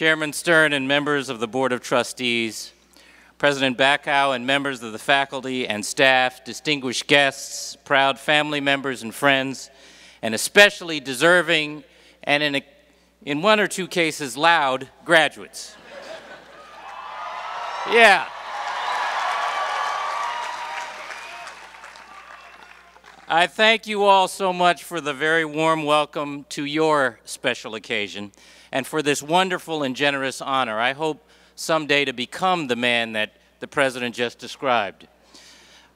Chairman Stern and members of the Board of Trustees, President Bacow and members of the faculty and staff, distinguished guests, proud family members and friends, and especially deserving and in, a, in one or two cases loud graduates. yeah. I thank you all so much for the very warm welcome to your special occasion and for this wonderful and generous honor. I hope someday to become the man that the President just described.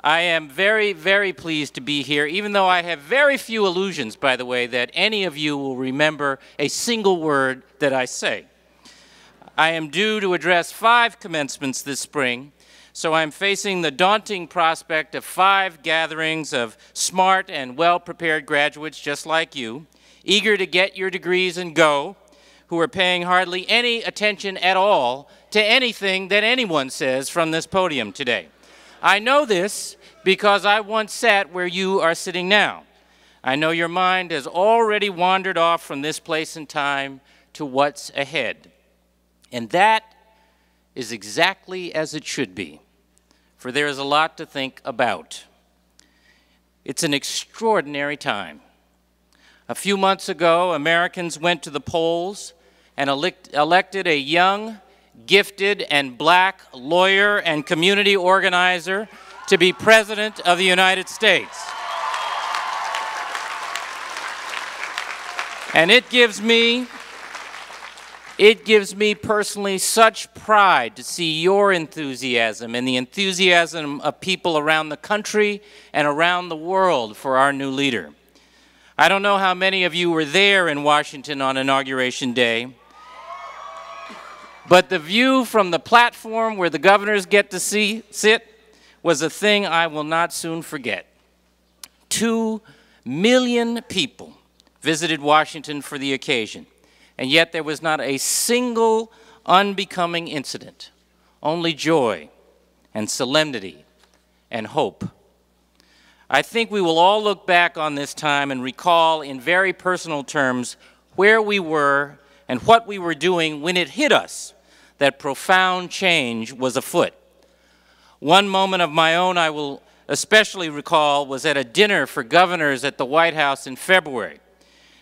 I am very, very pleased to be here, even though I have very few illusions, by the way, that any of you will remember a single word that I say. I am due to address five commencements this spring, so I'm facing the daunting prospect of five gatherings of smart and well-prepared graduates just like you, eager to get your degrees and go, who are paying hardly any attention at all to anything that anyone says from this podium today. I know this because I once sat where you are sitting now. I know your mind has already wandered off from this place and time to what's ahead. And that is exactly as it should be for there is a lot to think about. It's an extraordinary time. A few months ago, Americans went to the polls and elect elected a young, gifted, and black lawyer and community organizer to be President of the United States. And it gives me it gives me personally such pride to see your enthusiasm and the enthusiasm of people around the country and around the world for our new leader. I don't know how many of you were there in Washington on Inauguration Day, but the view from the platform where the governors get to see, sit was a thing I will not soon forget. Two million people visited Washington for the occasion and yet there was not a single unbecoming incident, only joy and solemnity and hope. I think we will all look back on this time and recall in very personal terms where we were and what we were doing when it hit us that profound change was afoot. One moment of my own I will especially recall was at a dinner for governors at the White House in February.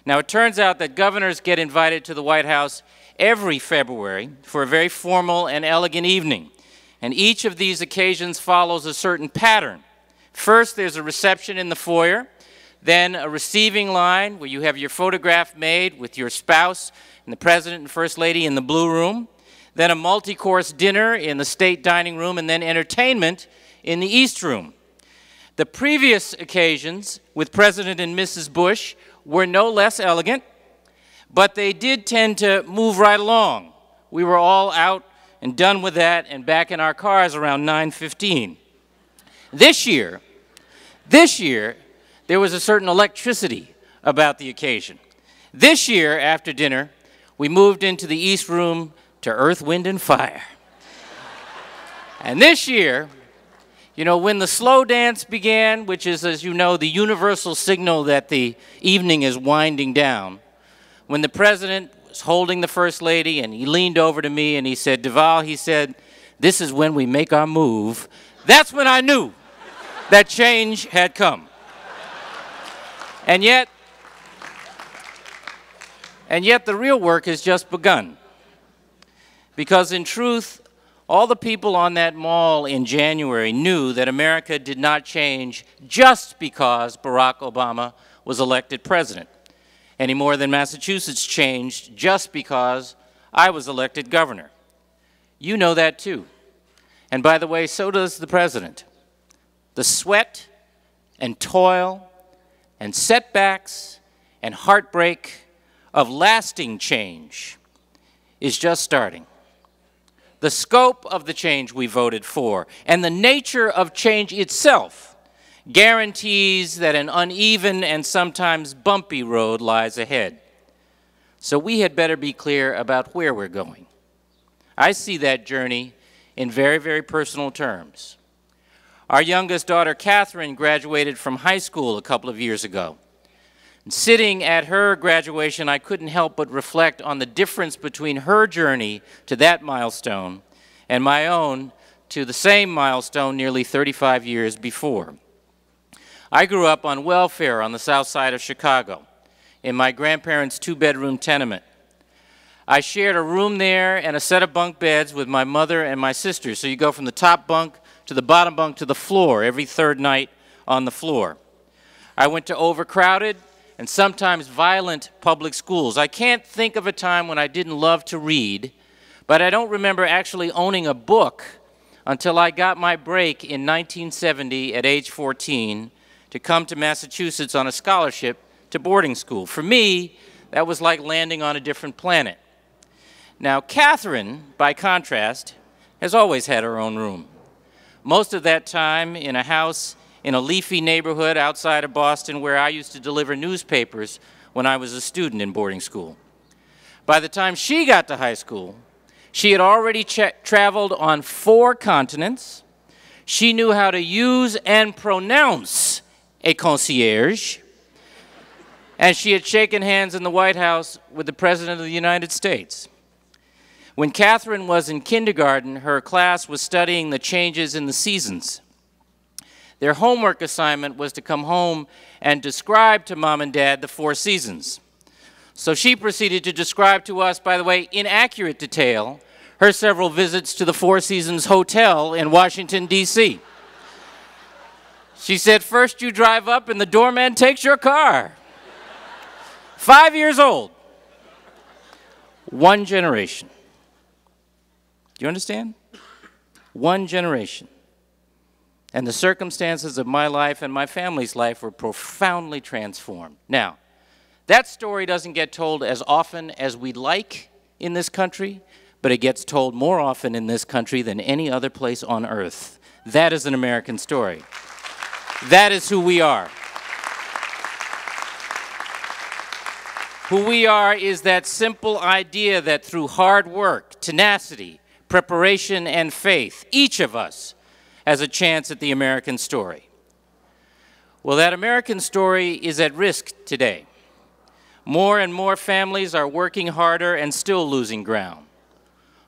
Now, it turns out that governors get invited to the White House every February for a very formal and elegant evening. And each of these occasions follows a certain pattern. First, there's a reception in the foyer, then a receiving line where you have your photograph made with your spouse and the President and First Lady in the blue room, then a multi-course dinner in the state dining room, and then entertainment in the East Room. The previous occasions with President and Mrs. Bush were no less elegant, but they did tend to move right along. We were all out and done with that and back in our cars around 9.15. This year, this year, there was a certain electricity about the occasion. This year, after dinner, we moved into the East Room to Earth, Wind, and Fire. and this year, you know, when the slow dance began, which is, as you know, the universal signal that the evening is winding down, when the president was holding the first lady and he leaned over to me and he said, Deval, he said, this is when we make our move, that's when I knew that change had come. And yet, and yet the real work has just begun. Because in truth, all the people on that mall in January knew that America did not change just because Barack Obama was elected president, any more than Massachusetts changed just because I was elected governor. You know that too. And by the way, so does the president. The sweat and toil and setbacks and heartbreak of lasting change is just starting the scope of the change we voted for, and the nature of change itself guarantees that an uneven and sometimes bumpy road lies ahead. So we had better be clear about where we're going. I see that journey in very, very personal terms. Our youngest daughter, Catherine, graduated from high school a couple of years ago. And sitting at her graduation, I couldn't help but reflect on the difference between her journey to that milestone and my own to the same milestone nearly 35 years before. I grew up on welfare on the south side of Chicago in my grandparents' two bedroom tenement. I shared a room there and a set of bunk beds with my mother and my sister. So you go from the top bunk to the bottom bunk to the floor every third night on the floor. I went to overcrowded and sometimes violent public schools. I can't think of a time when I didn't love to read, but I don't remember actually owning a book until I got my break in 1970 at age 14 to come to Massachusetts on a scholarship to boarding school. For me, that was like landing on a different planet. Now, Catherine, by contrast, has always had her own room. Most of that time in a house in a leafy neighborhood outside of Boston where I used to deliver newspapers when I was a student in boarding school. By the time she got to high school, she had already traveled on four continents. She knew how to use and pronounce a concierge. And she had shaken hands in the White House with the President of the United States. When Catherine was in kindergarten, her class was studying the changes in the seasons. Their homework assignment was to come home and describe to mom and dad the four seasons. So she proceeded to describe to us, by the way, in accurate detail, her several visits to the Four Seasons Hotel in Washington, D.C. She said, First you drive up and the doorman takes your car. Five years old. One generation. You understand? One generation. And the circumstances of my life and my family's life were profoundly transformed. Now, that story doesn't get told as often as we'd like in this country, but it gets told more often in this country than any other place on earth. That is an American story. That is who we are. Who we are is that simple idea that through hard work, tenacity, preparation, and faith, each of us has a chance at the American story. Well, that American story is at risk today. More and more families are working harder and still losing ground.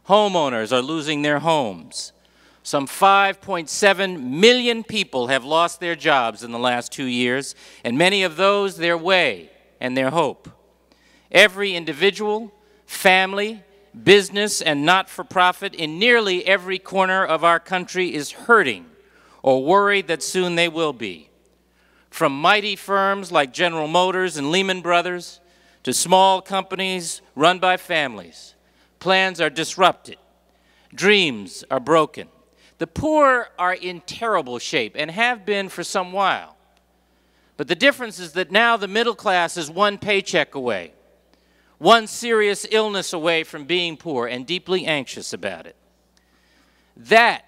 Homeowners are losing their homes. Some 5.7 million people have lost their jobs in the last two years, and many of those their way and their hope. Every individual, family, business, and not for profit in nearly every corner of our country is hurting or worried that soon they will be. From mighty firms like General Motors and Lehman Brothers to small companies run by families, plans are disrupted, dreams are broken, the poor are in terrible shape and have been for some while. But the difference is that now the middle class is one paycheck away, one serious illness away from being poor and deeply anxious about it. That,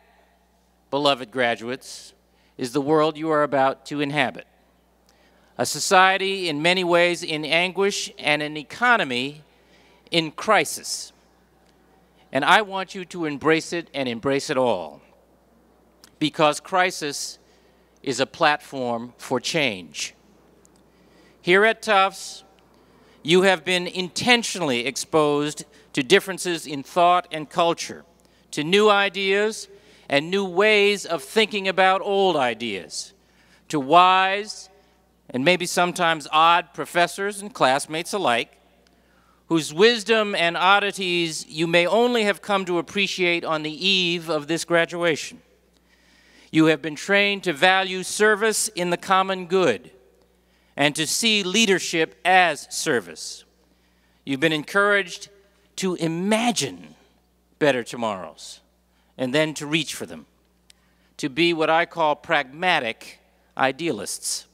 beloved graduates, is the world you are about to inhabit. A society in many ways in anguish and an economy in crisis. And I want you to embrace it and embrace it all because crisis is a platform for change. Here at Tufts, you have been intentionally exposed to differences in thought and culture, to new ideas and new ways of thinking about old ideas, to wise and maybe sometimes odd professors and classmates alike, whose wisdom and oddities you may only have come to appreciate on the eve of this graduation. You have been trained to value service in the common good and to see leadership as service. You've been encouraged to imagine better tomorrows and then to reach for them, to be what I call pragmatic idealists.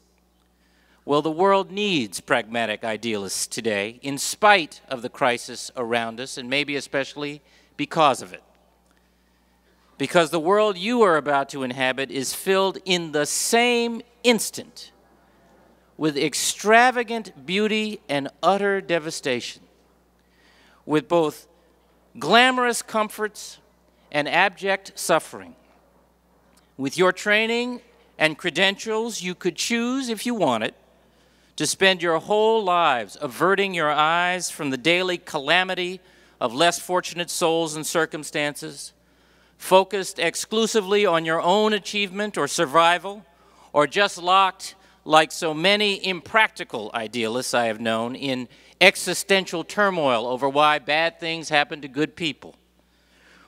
Well, the world needs pragmatic idealists today, in spite of the crisis around us, and maybe especially because of it because the world you are about to inhabit is filled in the same instant with extravagant beauty and utter devastation, with both glamorous comforts and abject suffering. With your training and credentials, you could choose, if you wanted, to spend your whole lives averting your eyes from the daily calamity of less fortunate souls and circumstances, focused exclusively on your own achievement or survival, or just locked, like so many impractical idealists I have known, in existential turmoil over why bad things happen to good people.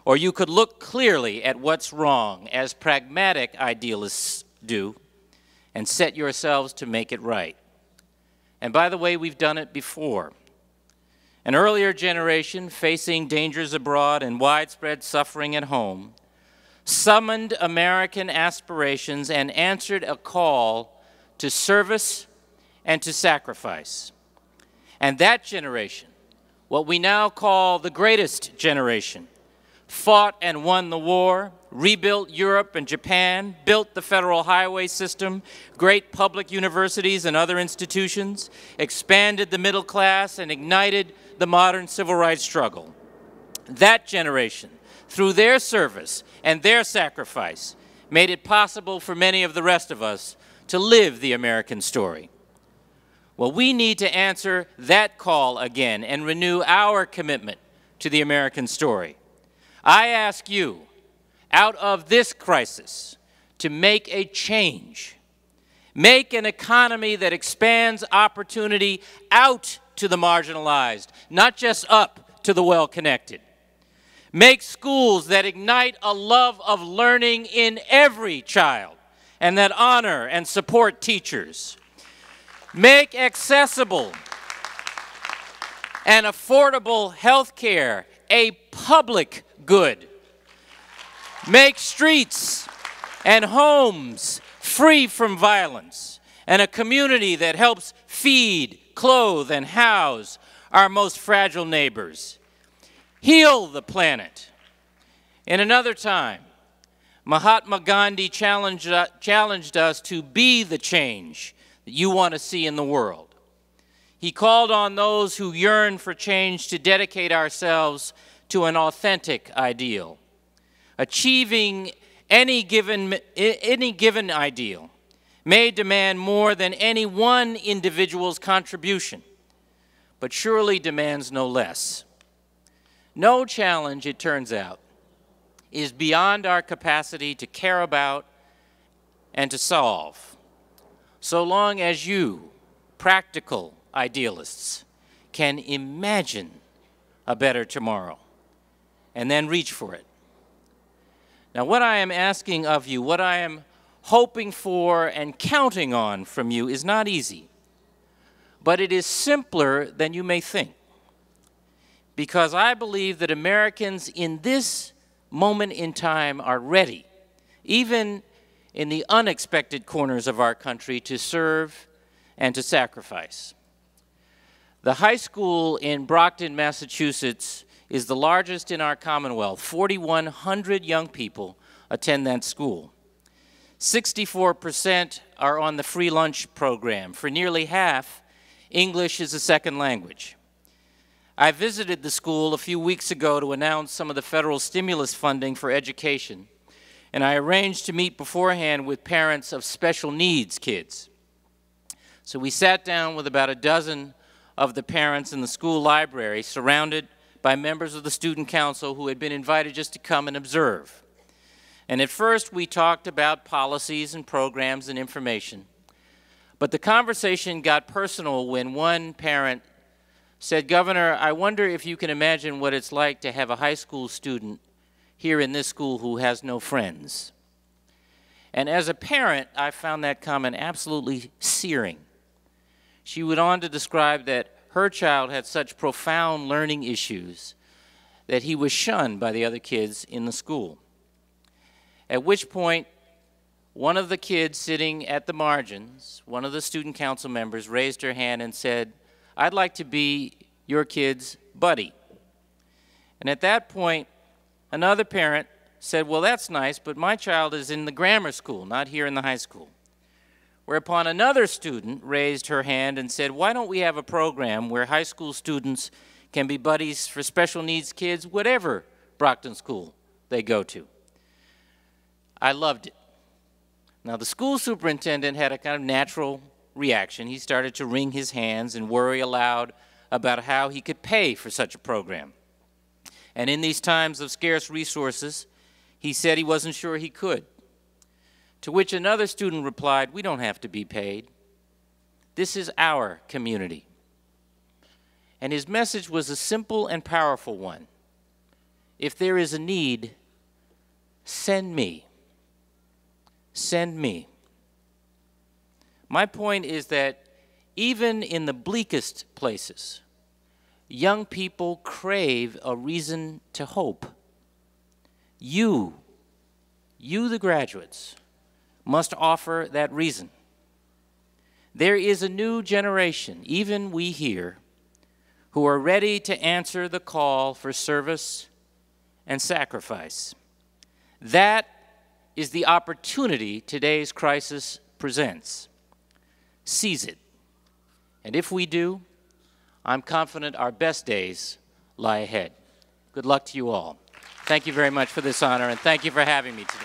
Or you could look clearly at what's wrong, as pragmatic idealists do, and set yourselves to make it right. And by the way, we've done it before. An earlier generation, facing dangers abroad and widespread suffering at home, summoned American aspirations and answered a call to service and to sacrifice. And that generation, what we now call the greatest generation, fought and won the war, rebuilt Europe and Japan, built the federal highway system, great public universities and other institutions, expanded the middle class, and ignited the modern civil rights struggle. That generation, through their service and their sacrifice, made it possible for many of the rest of us to live the American story. Well, we need to answer that call again and renew our commitment to the American story. I ask you, out of this crisis, to make a change. Make an economy that expands opportunity out to the marginalized, not just up to the well connected. Make schools that ignite a love of learning in every child and that honor and support teachers. Make accessible and affordable health care a public good. Make streets and homes free from violence and a community that helps feed, clothe, and house our most fragile neighbors. Heal the planet. In another time, Mahatma Gandhi challenged, uh, challenged us to be the change that you want to see in the world. He called on those who yearn for change to dedicate ourselves to an authentic ideal. Achieving any given, any given ideal may demand more than any one individual's contribution, but surely demands no less. No challenge, it turns out, is beyond our capacity to care about and to solve, so long as you, practical idealists, can imagine a better tomorrow and then reach for it. Now, what I am asking of you, what I am hoping for and counting on from you is not easy, but it is simpler than you may think. Because I believe that Americans in this moment in time are ready, even in the unexpected corners of our country, to serve and to sacrifice. The high school in Brockton, Massachusetts is the largest in our Commonwealth. 4,100 young people attend that school. 64% are on the free lunch program. For nearly half, English is a second language. I visited the school a few weeks ago to announce some of the federal stimulus funding for education, and I arranged to meet beforehand with parents of special needs kids. So we sat down with about a dozen of the parents in the school library, surrounded by members of the student council who had been invited just to come and observe. And at first, we talked about policies and programs and information. But the conversation got personal when one parent said, Governor, I wonder if you can imagine what it's like to have a high school student here in this school who has no friends. And as a parent, I found that comment absolutely searing. She went on to describe that her child had such profound learning issues that he was shunned by the other kids in the school. At which point, one of the kids sitting at the margins, one of the student council members, raised her hand and said, I'd like to be your kid's buddy. And at that point, another parent said, Well, that's nice, but my child is in the grammar school, not here in the high school. Whereupon another student raised her hand and said, Why don't we have a program where high school students can be buddies for special needs kids, whatever Brockton school they go to? I loved it. Now, the school superintendent had a kind of natural reaction. He started to wring his hands and worry aloud about how he could pay for such a program. And in these times of scarce resources, he said he wasn't sure he could. To which another student replied, We don't have to be paid. This is our community. And his message was a simple and powerful one. If there is a need, send me. Send me. My point is that even in the bleakest places, young people crave a reason to hope. You, you the graduates, must offer that reason. There is a new generation, even we here, who are ready to answer the call for service and sacrifice. That is the opportunity today's crisis presents. Seize it. And if we do, I'm confident our best days lie ahead. Good luck to you all. Thank you very much for this honor, and thank you for having me today.